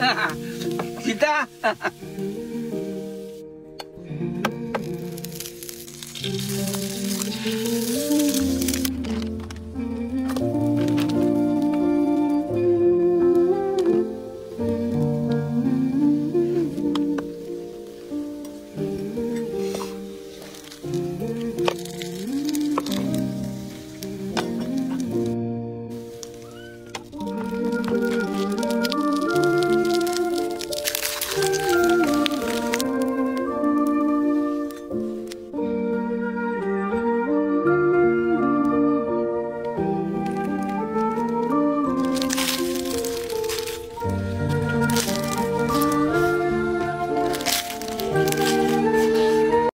Kita.